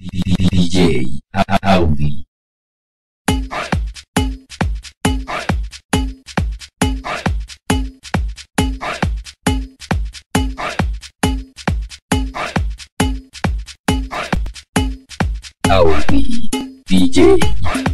DJ Audi. Audi DJ.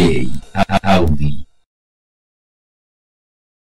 Hey.